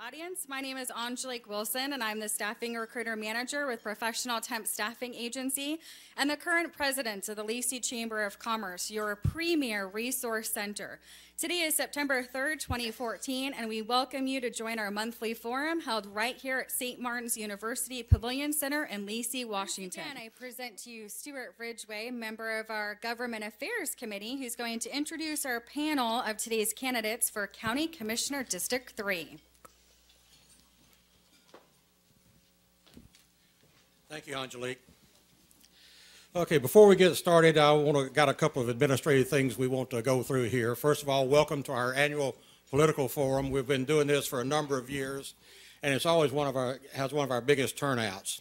Audience, my name is Angelique Wilson, and I'm the Staffing Recruiter Manager with Professional Temp Staffing Agency and the current president of the Lacey Chamber of Commerce, your premier resource center. Today is September 3rd, 2014, and we welcome you to join our monthly forum held right here at St. Martin's University Pavilion Center in Lacey, Washington. And I present to you Stuart Ridgway, member of our Government Affairs Committee, who's going to introduce our panel of today's candidates for County Commissioner District 3. Thank you, Angelique. Okay, before we get started, I want to got a couple of administrative things we want to go through here. First of all, welcome to our annual political forum. We've been doing this for a number of years, and it's always one of our has one of our biggest turnouts.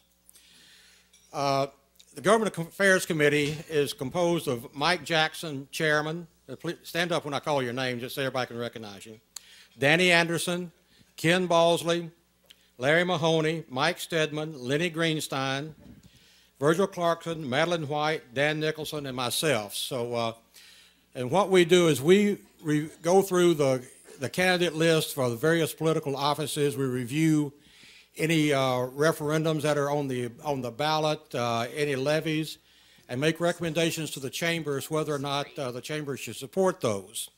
Uh, the Government Affairs Committee is composed of Mike Jackson, Chairman. Uh, stand up when I call your name, just so everybody can recognize you. Danny Anderson, Ken Balsley, Larry Mahoney, Mike Stedman, Lenny Greenstein, Virgil Clarkson, Madeline White, Dan Nicholson, and myself. So, uh, and what we do is we go through the, the candidate list for the various political offices. We review any uh, referendums that are on the on the ballot, uh, any levies, and make recommendations to the chambers whether or not uh, the chambers should support those.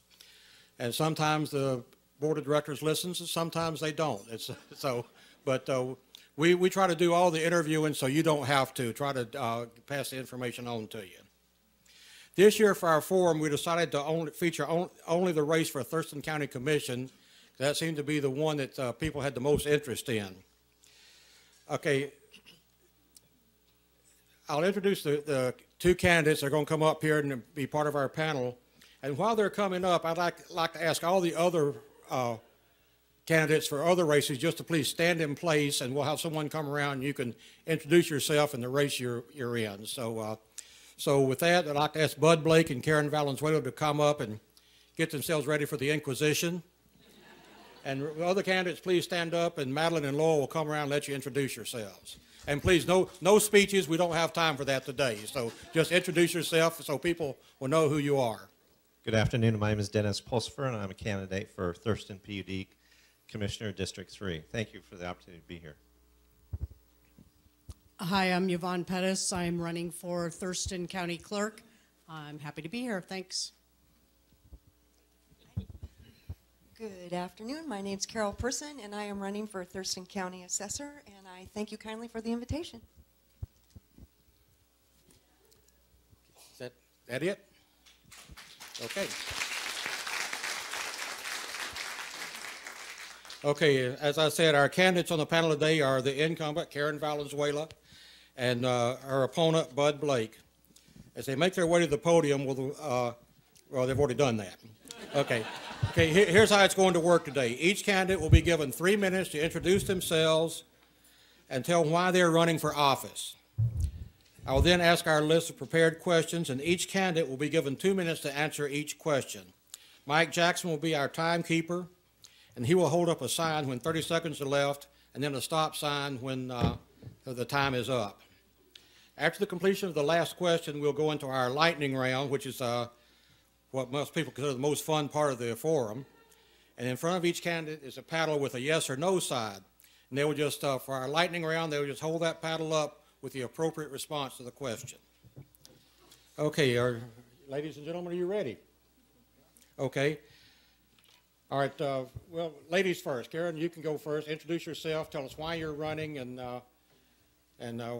And sometimes the board of directors listens, and sometimes they don't. It's so. But uh, we, we try to do all the interviewing so you don't have to try to uh, pass the information on to you. This year for our forum, we decided to only feature on, only the race for Thurston County Commission. That seemed to be the one that uh, people had the most interest in. Okay, I'll introduce the, the two candidates that are going to come up here and be part of our panel. And while they're coming up, I'd like, like to ask all the other uh, candidates for other races just to please stand in place and we'll have someone come around and you can introduce yourself and the race you're, you're in. So, uh, so with that, I'd like to ask Bud Blake and Karen Valenzuela to come up and get themselves ready for the Inquisition. And other candidates, please stand up, and Madeline and Laurel will come around and let you introduce yourselves. And please, no, no speeches. We don't have time for that today. So just introduce yourself so people will know who you are. Good afternoon. My name is Dennis Pulsifer, and I'm a candidate for Thurston PUD Commissioner District 3. Thank you for the opportunity to be here. Hi, I'm Yvonne Pettis. I'm running for Thurston County Clerk. I'm happy to be here. Thanks. Good afternoon. My name's Carol Person, and I am running for Thurston County Assessor, and I thank you kindly for the invitation. Is that, that it? Okay. Okay, as I said, our candidates on the panel today are the incumbent, Karen Valenzuela, and uh, our opponent, Bud Blake. As they make their way to the podium, we'll, uh, well, they've already done that. Okay. Okay, here's how it's going to work today. Each candidate will be given three minutes to introduce themselves and tell why they're running for office. I will then ask our list of prepared questions, and each candidate will be given two minutes to answer each question. Mike Jackson will be our timekeeper and he will hold up a sign when 30 seconds are left, and then a stop sign when uh, the time is up. After the completion of the last question, we'll go into our lightning round, which is uh, what most people consider the most fun part of the forum. And in front of each candidate is a paddle with a yes or no side. And they will just, uh, for our lightning round, they will just hold that paddle up with the appropriate response to the question. Okay, are, ladies and gentlemen, are you ready? Okay. All right. Uh, well, ladies first. Karen, you can go first. Introduce yourself. Tell us why you're running and uh, and uh,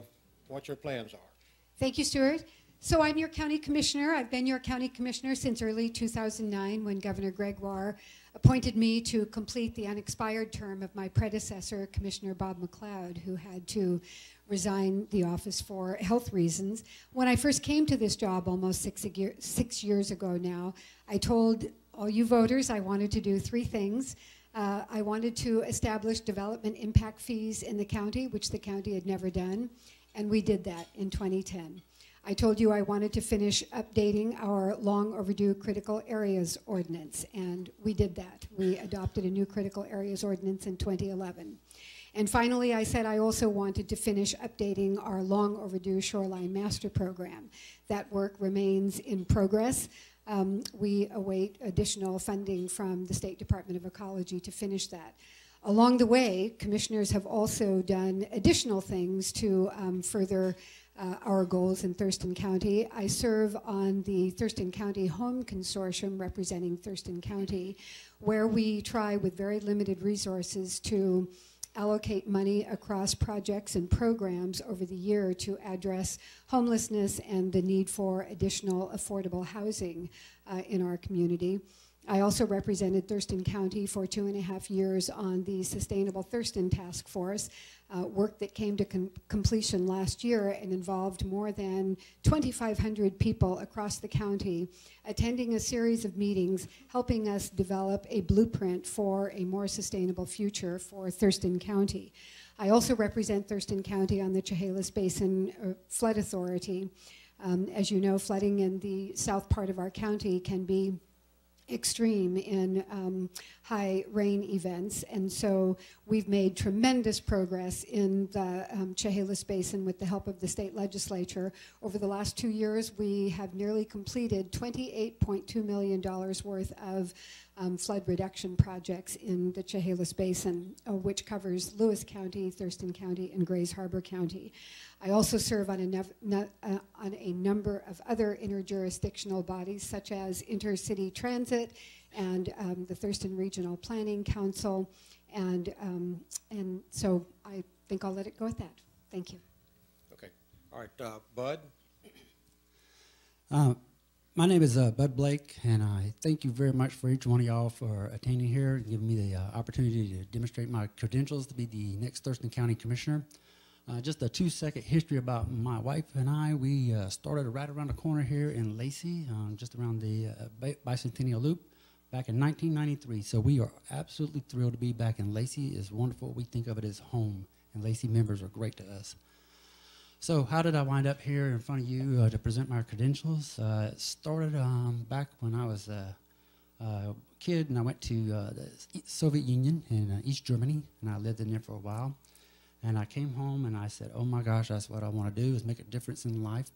what your plans are. Thank you, Stuart. So I'm your county commissioner. I've been your county commissioner since early 2009 when Governor Gregoire appointed me to complete the unexpired term of my predecessor, Commissioner Bob McLeod, who had to resign the office for health reasons. When I first came to this job almost six, six years ago now, I told all you voters, I wanted to do three things. Uh, I wanted to establish development impact fees in the county, which the county had never done, and we did that in 2010. I told you I wanted to finish updating our long overdue critical areas ordinance, and we did that. We adopted a new critical areas ordinance in 2011. And finally, I said I also wanted to finish updating our long overdue shoreline master program. That work remains in progress. Um, we await additional funding from the State Department of Ecology to finish that. Along the way, commissioners have also done additional things to um, further uh, our goals in Thurston County. I serve on the Thurston County Home Consortium representing Thurston County, where we try with very limited resources to allocate money across projects and programs over the year to address homelessness and the need for additional affordable housing uh, in our community. I also represented Thurston County for two and a half years on the Sustainable Thurston Task Force, uh, work that came to com- completion last year and involved more than 2,500 people across the county attending a series of meetings, helping us develop a blueprint for a more sustainable future for Thurston County. I also represent Thurston County on the Chehalis Basin uh, Flood Authority. Um, as you know, flooding in the south part of our county can be extreme in um, high rain events. And so we've made tremendous progress in the um, Chehalis Basin with the help of the state legislature. Over the last two years, we have nearly completed $28.2 million worth of um, flood reduction projects in the Chehalis Basin, uh, which covers Lewis County, Thurston County, and Grays Harbor County. I also serve on a, nev- no- uh, on a number of other interjurisdictional bodies, such as Intercity Transit and um, the Thurston Regional Planning Council. And, um, and so I think I'll let it go at that. Thank you. Okay. All right, uh, Bud? My name is uh, Bud Blake, and I thank you very much for each one of y'all for attending here and giving me the uh, opportunity to demonstrate my credentials to be the next Thurston County Commissioner. Uh, just a two-second history about my wife and I. We uh, started right around the corner here in Lacey, um, just around the uh, Bicentennial Loop, back in 1993. So we are absolutely thrilled to be back in Lacey. It's wonderful. We think of it as home, and Lacey members are great to us. So how did I wind up here in front of you uh, to present my credentials? Uh, it started um, back when I was a, a, kid and I went to uh, the Soviet Union in uh, East Germany and I lived in there for a while. And I came home and I said, oh my gosh, that's what I want to do is make a difference in life.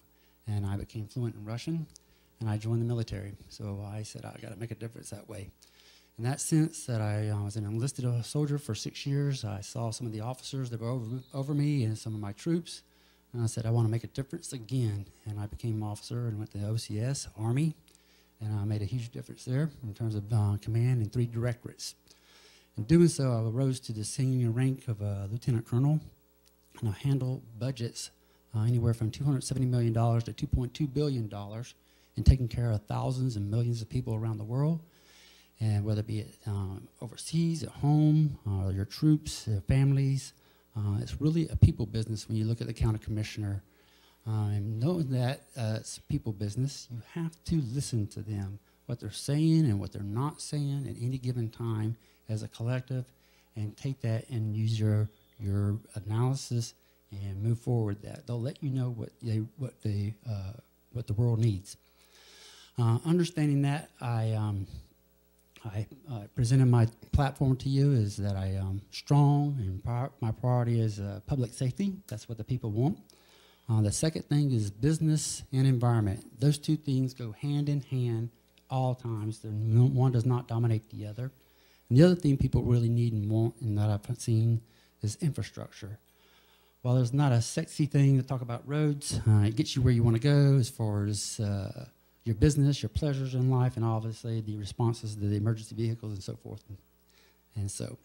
And I became fluent in Russian and I joined the military. So I said, I got to make a difference that way. In that sense, that I uh, was an enlisted soldier for six years, I saw some of the officers that were over, over me and some of my troops. And I said, I want to make a difference again. And I became an officer and went to the OCS, Army, and I made a huge difference there in terms of uh, command and three directorates. In doing so, I rose to the senior rank of a lieutenant colonel, and I handle budgets uh, anywhere from $270 million to $2.2 billion and taking care of thousands and millions of people around the world. And whether it be um, overseas, at home, uh, your troops, their families, uh, it's really a people business when you look at the county commissioner. Um, knowing that uh, it's people business, you have to listen to them, what they're saying and what they're not saying at any given time as a collective, and take that and use your your analysis and move forward. That they'll let you know what they what they uh, what the world needs. Uh, understanding that, I um, I uh, presented my platform to you is that I am strong and pri my priority is uh, public safety. That's what the people want. Uh, the second thing is business and environment. Those two things go hand in hand all times. One does not dominate the other. And the other thing people really need and want and that I've seen is infrastructure. While there's not a sexy thing to talk about roads, uh, it gets you where you want to go as far as uh, your business, your pleasures in life, and obviously the responses to the emergency vehicles and so forth. And, so,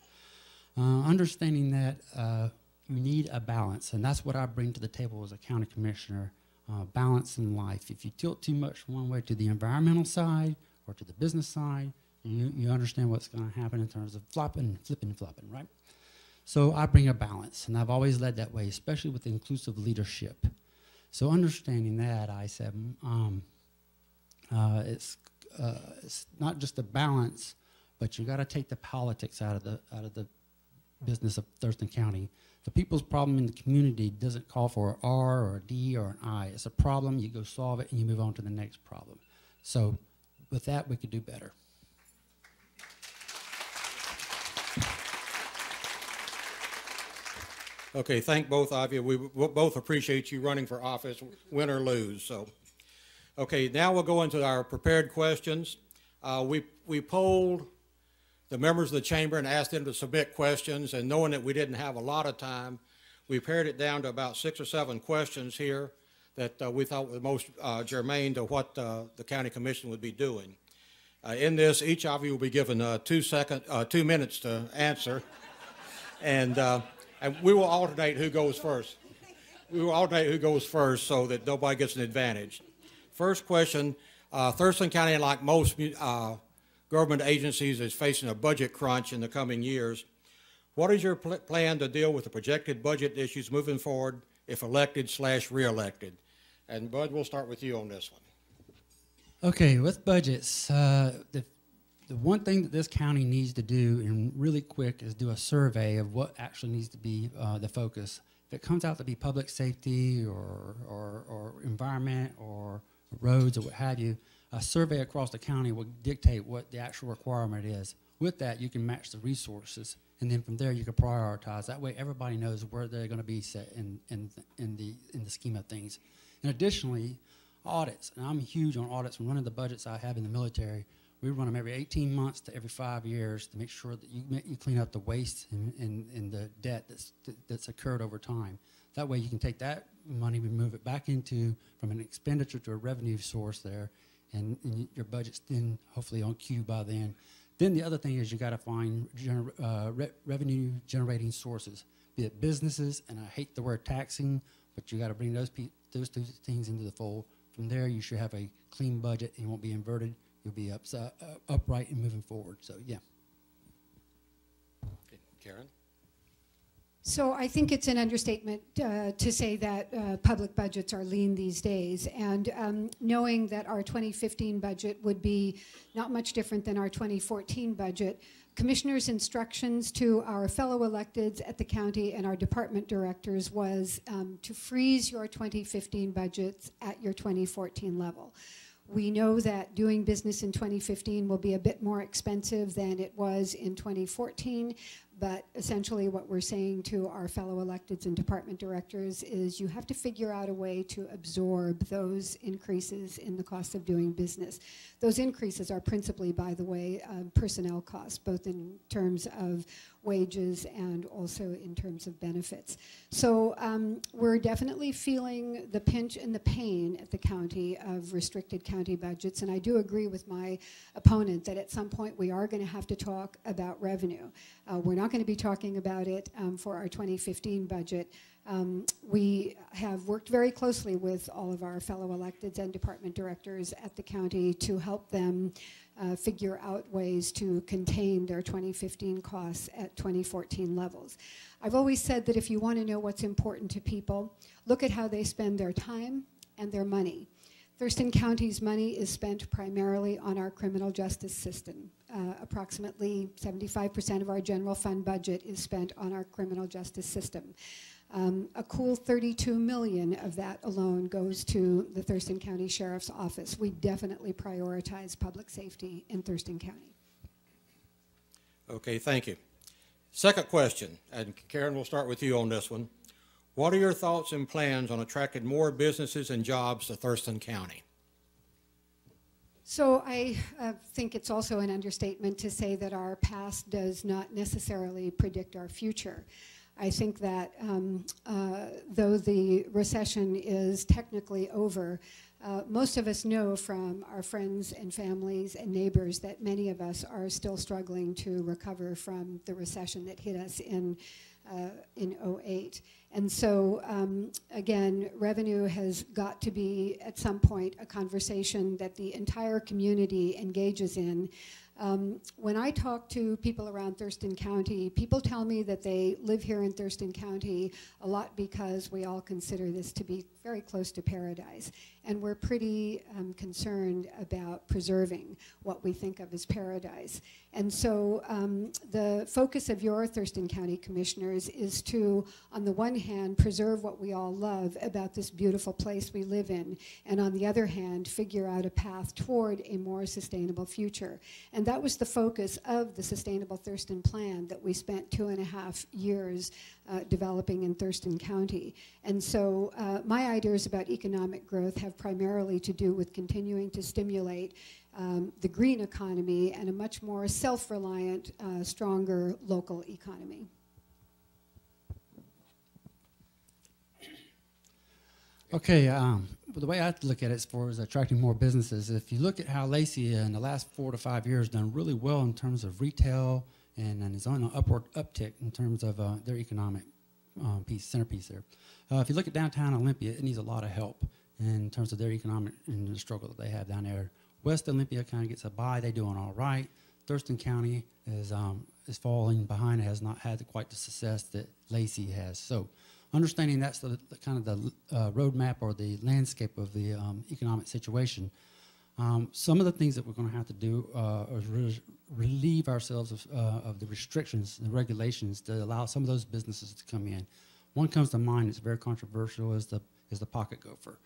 uh, understanding that uh, you need a balance, and that's what I bring to the table as a county commissioner uh, balance in life. If you tilt too much one way to the environmental side or to the business side, you, you understand what's going to happen in terms of flopping, flipping, flopping, right? So I bring a balance, and I've always led that way, especially with inclusive leadership. So understanding that, I said, um, uh, it's uh, it's not just a balance, but you got to take the politics out of the out of the business of Thurston County. The people's problem in the community doesn't call for an R or a D or an I. It's a problem. You go solve it and you move on to the next problem. So, with that, we could do better. Okay, thank both of you. We both appreciate you running for office, win or lose. So. Okay, now we'll go into our prepared questions. Uh, we, we polled the members of the chamber and asked them to submit questions, and knowing that we didn't have a lot of time, we pared it down to about six or seven questions here that uh, we thought were most uh, germane to what uh, the county commission would be doing. Uh, in this, each of you will be given uh, two second, two minutes to answer, and and we will alternate who goes first. We will alternate who goes first so that nobody gets an advantage. First question: uh, Thurston County, like most uh, government agencies, is facing a budget crunch in the coming years. What is your pl- plan to deal with the projected budget issues moving forward if elected slash reelected? And Bud, we'll start with you on this one. Okay, with budgets, uh, the, the one thing that this county needs to do, and really quick, is do a survey of what actually needs to be uh, the focus. If it comes out to be public safety or, or, or environment or roads or what have you, a survey across the county will dictate what the actual requirement is. With that, you can match the resources, and then from there you can prioritize. That way, everybody knows where they're going to be set in, in, in, the, in the scheme of things. And additionally, audits, and I'm huge on audits. From running the budgets I have in the military, we run them every 18 months to every five years to make sure that you, you clean up the waste and, and, and the debt that's, that's occurred over time. That way you can take that money and move it back into, from an expenditure to a revenue source there, and, and your budget's then hopefully on cue by then. Then the other thing is you got to find gener- uh, re- revenue generating sources, be it businesses, and I hate the word taxing, but you got to bring those those two things into the fold. From there, you should have a clean budget, and you won't be inverted. You'll be upside, uh, upright and moving forward. So yeah. Karen? So I think it's an understatement uh, to say that uh, public budgets are lean these days. And um, knowing that our 2015 budget would be not much different than our 2014 budget, Commissioner's instructions to our fellow electeds at the county and our department directors was um, to freeze your 2015 budgets at your 2014 level. We know that doing business in 2015 will be a bit more expensive than it was in 2014, but essentially what we're saying to our fellow electeds and department directors is you have to figure out a way to absorb those increases in the cost of doing business. Those increases are principally, by the way, uh, personnel costs, both in terms of wages and also in terms of benefits. So um, we're definitely feeling the pinch and the pain at the county of restricted county budgets. And I do agree with my opponent that at some point we are going to have to talk about revenue. Uh, we're not going to be talking about it um, for our 2015 budget. Um, we have worked very closely with all of our fellow electeds and department directors at the county to help them uh, figure out ways to contain their 2015 costs at 2014 levels. I've always said that if you want to know what's important to people, look at how they spend their time and their money. Thurston County's money is spent primarily on our criminal justice system. Uh, approximately 75% of our general fund budget is spent on our criminal justice system. Um, a cool 32 million of that alone goes to the Thurston County Sheriff's Office. We definitely prioritize public safety in Thurston County. Okay, thank you. Second question, and Karen, we'll start with you on this one. What are your thoughts and plans on attracting more businesses and jobs to Thurston County? So I uh, think it's also an understatement to say that our past does not necessarily predict our future. I think that um, uh, though the recession is technically over, uh, most of us know from our friends and families and neighbors that many of us are still struggling to recover from the recession that hit us in in 08. And so, um, again, revenue has got to be at some point a conversation that the entire community engages in. Um, when I talk to people around Thurston County, people tell me that they live here in Thurston County a lot because we all consider this to be very close to paradise. And we're pretty um, concerned about preserving what we think of as paradise. And so um, the focus of your Thurston County commissioners is to, on the one hand, preserve what we all love about this beautiful place we live in, and on the other hand, figure out a path toward a more sustainable future. And that was the focus of the Sustainable Thurston Plan that we spent two and a half years uh, developing in Thurston County. And so uh, my ideas about economic growth have primarily to do with continuing to stimulate um, the green economy and a much more self-reliant, uh, stronger local economy. Okay, um, the way I look at it as far as attracting more businesses, if you look at how Lacey in the last four to five years done really well in terms of retail and, and is on an upward uptick in terms of uh, their economic um, piece, centerpiece there. Uh, if you look at downtown Olympia, it needs a lot of help in terms of their economic and the struggle that they have down there. West Olympia kind of gets a buy; they're doing all right. Thurston County is um, is falling behind; has not had quite the success that Lacey has. So, understanding that's the, the kind of the uh, roadmap or the landscape of the um, economic situation. Um, some of the things that we're going to have to do uh, is re- relieve ourselves of, uh, of the restrictions and regulations to allow some of those businesses to come in. One comes to mind that's very controversial is the is the pocket gopher.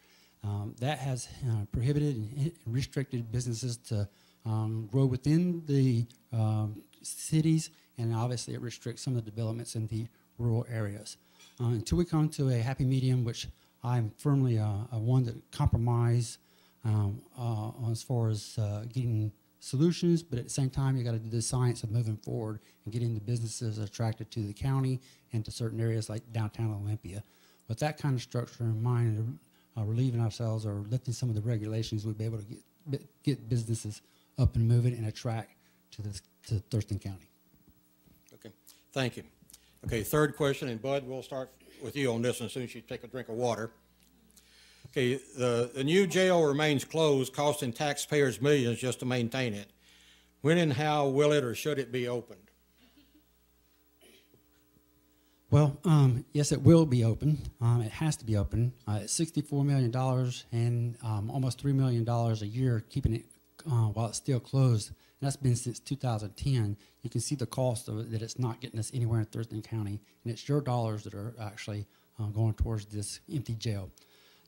Um, that has uh, prohibited and restricted businesses to um, grow within the um, cities, and obviously it restricts some of the developments in the rural areas. Uh, until we come to a happy medium, which I'm firmly uh, a one that compromise um, uh, as far as uh, getting solutions, but at the same time, you got to do the science of moving forward and getting the businesses attracted to the county and to certain areas like downtown Olympia. With that kind of structure in mind, uh, relieving ourselves or lifting some of the regulations, we'd be able to get get businesses up and moving and attract to this to Thurston County. Okay, thank you. Okay, third question, and Bud, we'll start with you on this one as soon as you take a drink of water. Okay, the, the new jail remains closed, costing taxpayers millions just to maintain it. When and how will it or should it be opened? Well, um, yes, it will be open. Um, it has to be open. Uh, it's $64 million and um, almost $3 million a year keeping it uh, while it's still closed. And that's been since 2010. You can see the cost of it, that it's not getting us anywhere in Thurston County. And it's your dollars that are actually uh, going towards this empty jail.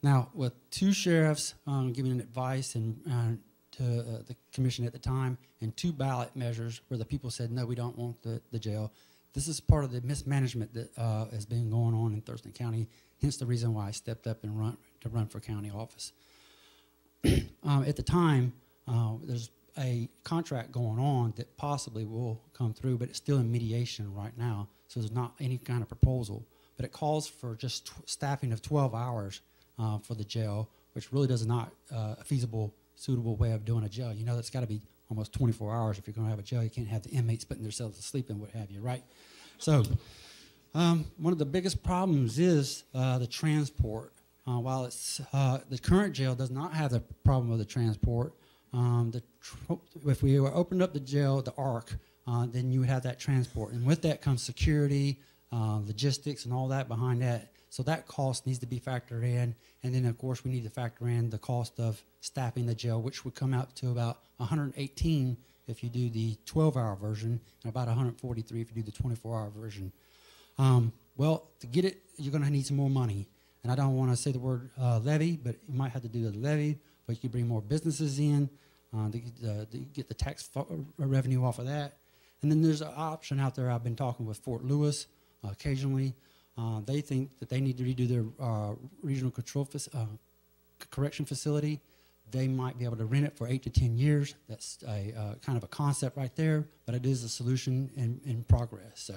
Now, with two sheriffs um, giving advice and uh, to uh, the commission at the time, and two ballot measures where the people said, no, we don't want the, the jail, this is part of the mismanagement that uh, has been going on in Thurston County. Hence the reason why I stepped up and run to run for county office. um, at the time, uh, there's a contract going on that possibly will come through, but it's still in mediation right now. So there's not any kind of proposal. But it calls for just staffing of 12 hours uh, for the jail, which really does not uh, a feasible, suitable way of doing a jail. You know, that's got to be almost 24 hours. If you're going to have a jail, you can't have the inmates putting themselves to sleep and what have you, right? So, um, one of the biggest problems is uh, the transport. Uh, while it's uh, the current jail does not have the problem of the transport, um, the tr- if we opened up the jail, the ARC, uh, then you would have that transport, and with that comes security, uh, logistics, and all that behind that. So that cost needs to be factored in. And then, of course, we need to factor in the cost of staffing the jail, which would come out to about 118 if you do the 12-hour version, and about 143 if you do the 24-hour version. Um, well, to get it, you're going to need some more money. And I don't want to say the word uh, levy, but you might have to do the levy, but you can bring more businesses in uh, to, uh, to, get the tax revenue off of that. And then there's an option out there. I've been talking with Fort Lewis uh, occasionally uh, they think that they need to redo their uh, regional control uh, correction facility. They might be able to rent it for eight to 10 years. That's a uh, kind of a concept right there, but it is a solution in, in progress. So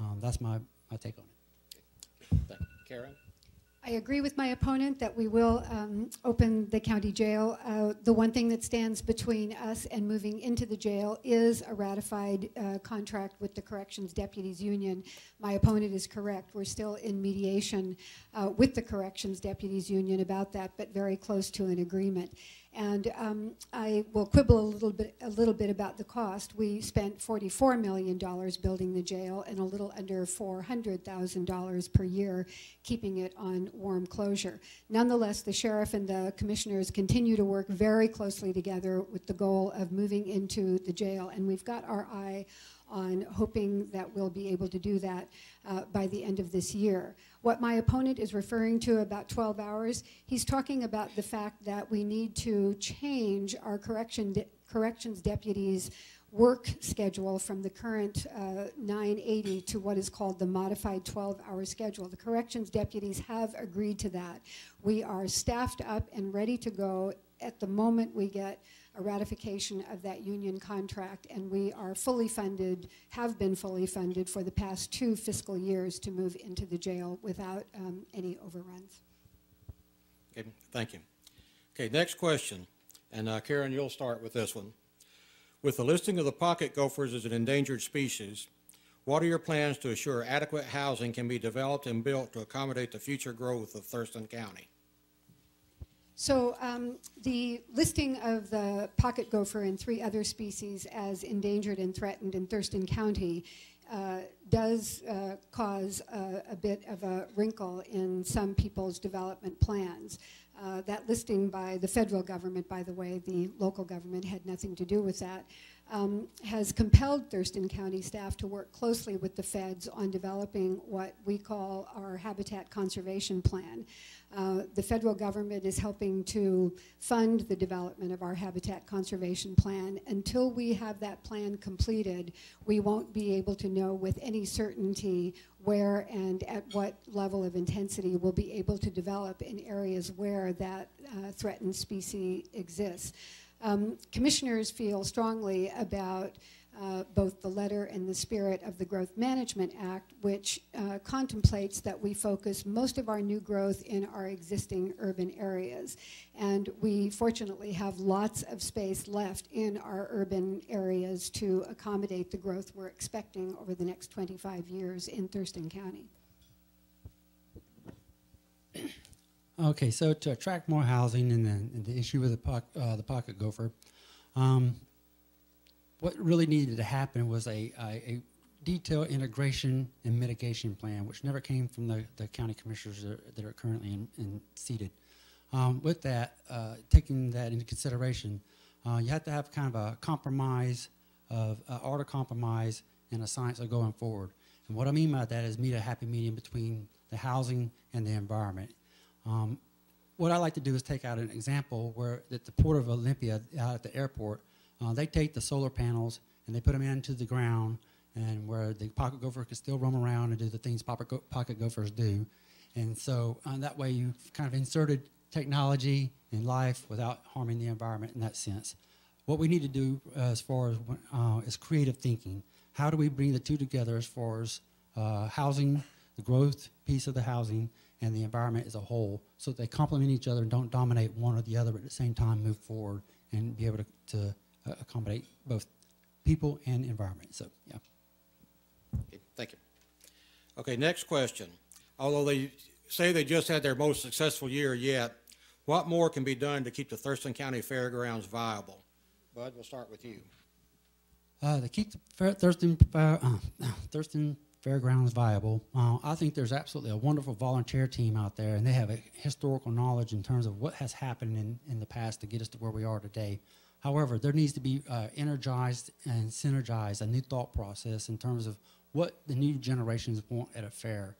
um, that's my, my take on it. Thank you. Karen? I agree with my opponent that we will um, open the county jail. Uh, the one thing that stands between us and moving into the jail is a ratified uh, contract with the Corrections Deputies Union. My opponent is correct. We're still in mediation uh, with the Corrections Deputies Union about that, but very close to an agreement. And um, I will quibble a little bit, a little bit about the cost. We spent $44 million building the jail and a little under $400,000 per year keeping it on warm closure. Nonetheless, the sheriff and the commissioners continue to work very closely together with the goal of moving into the jail. And we've got our eye on hoping that we'll be able to do that uh, by the end of this year. What my opponent is referring to about 12 hours, he's talking about the fact that we need to change our correction de corrections deputies' work schedule from the current uh, 980 to what is called the modified 12-hour schedule. The corrections deputies have agreed to that. We are staffed up and ready to go at the moment we get a ratification of that union contract, and we are fully funded, have been fully funded for the past two fiscal years to move into the jail without um, any overruns. Okay, thank you. Okay, next question, and uh, Karen, you'll start with this one. With the listing of the pocket gophers as an endangered species, what are your plans to assure adequate housing can be developed and built to accommodate the future growth of Thurston County? So um, the listing of the pocket gopher and three other species as endangered and threatened in Thurston County uh, does uh, cause a, a, bit of a wrinkle in some people's development plans. Uh, that listing by the federal government, by the way, the local government had nothing to do with that um, has compelled Thurston County staff to work closely with the feds on developing what we call our habitat conservation plan. Uh, the federal government is helping to fund the development of our habitat conservation plan. Until we have that plan completed, we won't be able to know with any certainty where and at what level of intensity we'll be able to develop in areas where that uh, threatened species exists. Um, commissioners feel strongly about uh, both the letter and the spirit of the Growth Management Act, which uh, contemplates that we focus most of our new growth in our existing urban areas. And we fortunately have lots of space left in our urban areas to accommodate the growth we're expecting over the next 25 years in Thurston County. Okay, so to attract more housing and, then the issue with the, uh, the pocket gopher, um, what really needed to happen was a, a, a, detailed integration and mitigation plan, which never came from the, the county commissioners that are, that are currently in, in seated. Um, with that, uh, taking that into consideration, uh, you have to have kind of a compromise of uh, art of compromise and a science of going forward. And what I mean by that is meet a happy medium between the housing and the environment. Um, what I like to do is take out an example where at the Port of Olympia out at the airport, uh, they take the solar panels and they put them into the ground and where the pocket gopher can still roam around and do the things pocket, go pocket gophers do. And so uh, that way you've kind of inserted technology in life without harming the environment in that sense. What we need to do uh, as far as uh, is creative thinking. How do we bring the two together as far as uh, housing, the growth piece of the housing, and the environment as a whole so they complement each other and don't dominate one or the other, but at the same time move forward and be able to, to uh, accommodate both people and environment. So, yeah. Okay, thank you. Okay, next question. Although they say they just had their most successful year yet, what more can be done to keep the Thurston County Fairgrounds viable? Bud, we'll start with you. Uh, to keep the Thurston, uh, Thurston fairgrounds viable. Uh, I think there's absolutely a wonderful volunteer team out there, and they have a historical knowledge in terms of what has happened in, in the past to get us to where we are today. However, there needs to be uh, energized and synergized a new thought process in terms of what the new generations want at a fair.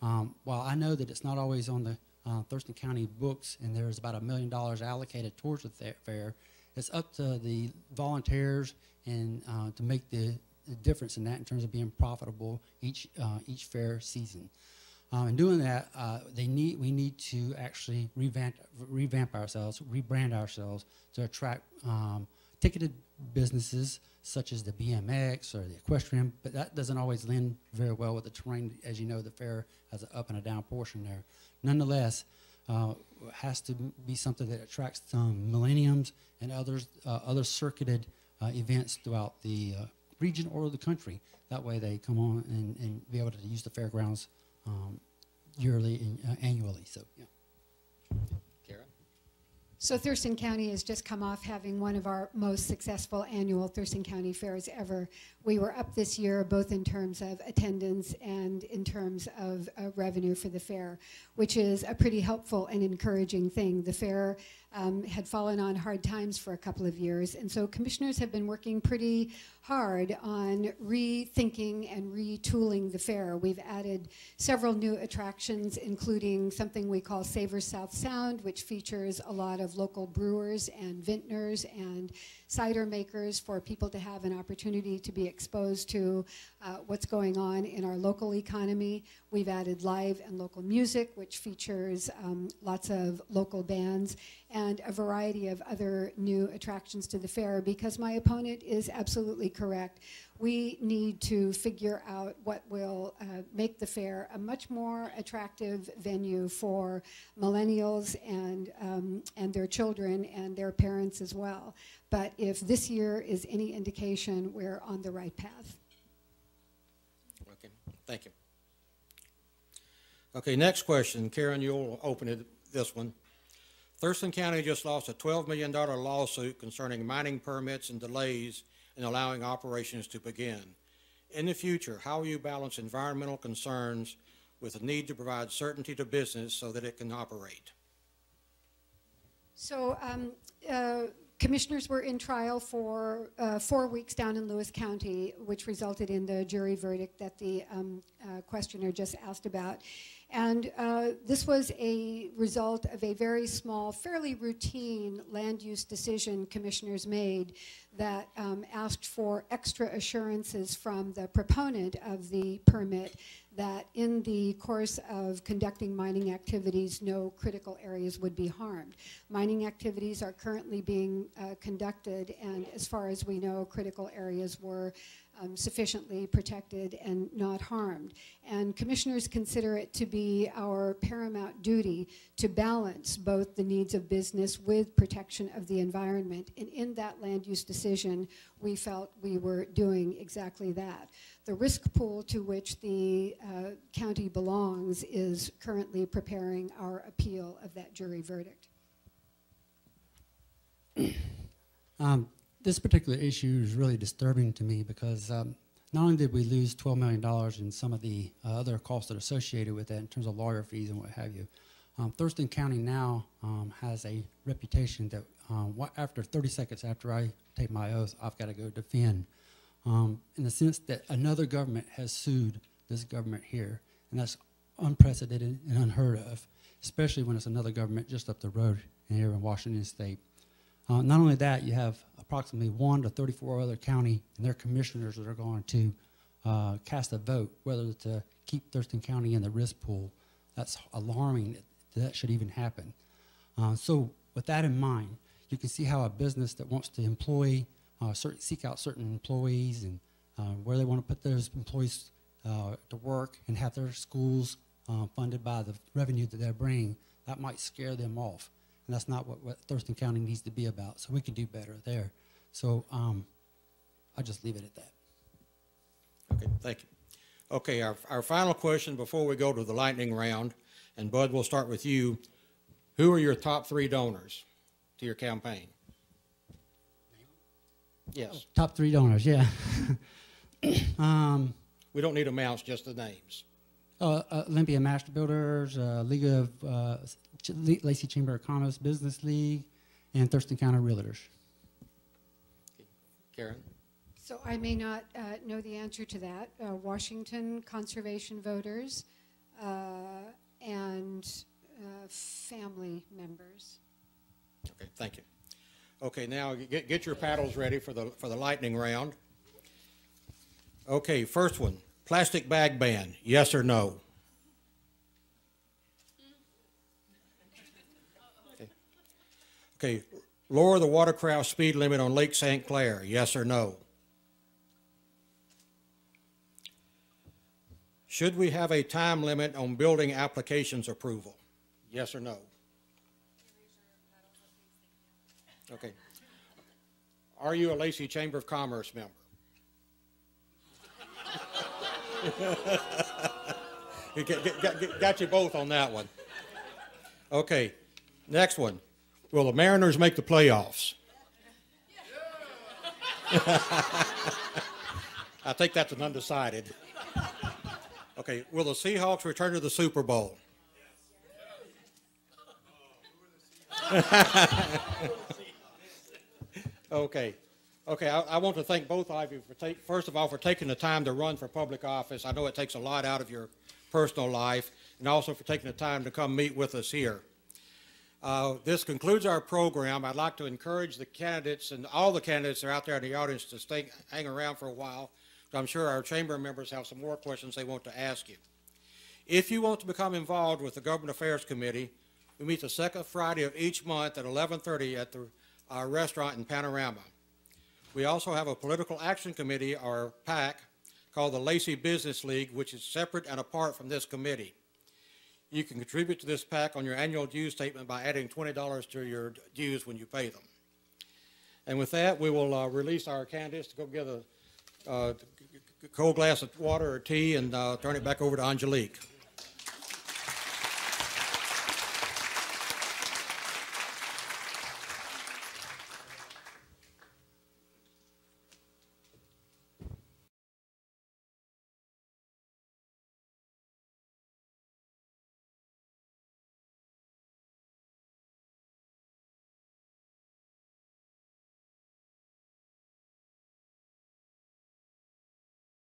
Um, while I know that it's not always on the uh, Thurston County books, and there's about a million dollars allocated towards the fair, it's up to the volunteers and uh, to make the difference in that in terms of being profitable each uh, each fair season. Um, and doing that, uh, they need we need to actually revamp revamp ourselves, rebrand ourselves to attract um, ticketed businesses such as the BMX or the equestrian. But that doesn't always lend very well with the terrain. As you know, the fair has an up and a down portion there. Nonetheless, uh, has to be something that attracts some millenniums and others uh, other circuited uh, events throughout the uh, region or the country. That way they come on and, and be able to use the fairgrounds um, yearly and uh, annually. So, yeah. So Thurston County has just come off having one of our most successful annual Thurston County fairs ever. We were up this year both in terms of attendance and in terms of uh, revenue for the fair, which is a pretty helpful and encouraging thing. The fair um, had fallen on hard times for a couple of years, and so commissioners have been working pretty hard on rethinking and retooling the fair. We've added several new attractions, including something we call Savers South Sound, which features a lot of local brewers and vintners and cider makers for people to have an opportunity to be exposed to uh, what's going on in our local economy. We've added live and local music, which features um, lots of local bands and a variety of other new attractions to the fair because my opponent is absolutely correct. We need to figure out what will uh, make the fair a much more attractive venue for millennials and, um, and their children and their parents as well. But if this year is any indication, we're on the right path. Okay, thank you. Okay, next question. Karen, you'll open it, this one. Thurston County just lost a $12 million lawsuit concerning mining permits and delays in allowing operations to begin. In the future, how will you balance environmental concerns with the need to provide certainty to business so that it can operate? So um, uh, commissioners were in trial for uh, four weeks down in Lewis County, which resulted in the jury verdict that the um, uh, questioner just asked about. And uh, this was a result of a very small, fairly routine land use decision commissioners made that um, asked for extra assurances from the proponent of the permit that in the course of conducting mining activities, no critical areas would be harmed. Mining activities are currently being uh, conducted, and as far as we know, critical areas were um, sufficiently protected and not harmed. And commissioners consider it to be our paramount duty to balance both the needs of business with protection of the environment. And in that land use decision, we felt we were doing exactly that. The risk pool to which the uh, county belongs is currently preparing our appeal of that jury verdict. Um, this particular issue is really disturbing to me because um, not only did we lose $12 million in some of the uh, other costs that are associated with that in terms of lawyer fees and what have you, um, Thurston County now um, has a reputation that um, after 30 seconds after I take my oath, I've got to go defend. Um, in the sense that another government has sued this government here, and that's unprecedented and unheard of, especially when it's another government just up the road here in Washington State. Uh, not only that, you have approximately 1 to 34 other county and their commissioners that are going to uh, cast a vote whether to keep Thurston County in the risk pool. That's alarming that that should even happen. Uh, so with that in mind, you can see how a business that wants to employ, uh, certain, seek out certain employees and uh, where they want to put those employees uh, to work and have their schools funded by the revenue that they're bringing, that might scare them off. And that's not what, what Thurston County needs to be about. So we can do better there. So um, I'll just leave it at that. Okay, thank you. Okay, our, our final question before we go to the lightning round, and Bud, we'll start with you. Who are your top three donors to your campaign? Yes, Top three donors, yeah. um, we don't need amounts, just the names. Uh, uh, Olympia Master Builders, uh, League of uh, Ch- Lacey Chamber of Commerce Business League, and Thurston County Realtors. Karen? So I may not uh, know the answer to that. Uh, Washington Conservation Voters uh, and uh, family members. Okay, thank you. Okay, now get, get your paddles ready for the, for the lightning round. Okay, first one, plastic bag ban, yes or no? Okay. Lower the watercraft speed limit on Lake St. Clair, yes or no? Should we have a time limit on building applications approval? Yes or no? Okay. Are you a Lacey Chamber of Commerce member? Get- get- Got you both on that one. Okay, next one. Will the Mariners make the playoffs? I think that's an undecided. Okay, will the Seahawks return to the Super Bowl? Okay, okay, I, I want to thank both of you for take, first of all, for taking the time to run for public office. I know it takes a lot out of your personal life, and also for taking the time to come meet with us here. Uh, This concludes our program. I'd like to encourage the candidates and all the candidates that are out there in the audience to stay, hang around for a while. I'm sure our chamber members have some more questions they want to ask you. If you want to become involved with the Government Affairs Committee, we meet the second Friday of each month at 11:30 at the uh, restaurant in Panorama. We also have a Political Action Committee, or PAC, called the Lacey Business League, which is separate and apart from this committee. You can contribute to this PAC on your annual dues statement by adding $20 to your dues when you pay them. And with that, we will uh, release our candidates to go get a uh, cold glass of water or tea and uh, turn it back over to Angelique.